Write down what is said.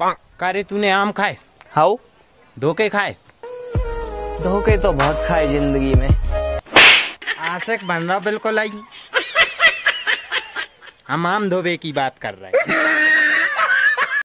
कारे तूने आम खाए? हाउ? धोखे खाए। धोखे तो बहुत खाए ज़िंदगी में। आशिक बन रहा बिल्कुल आई। हम आम धोबे की बात कर रहे हैं।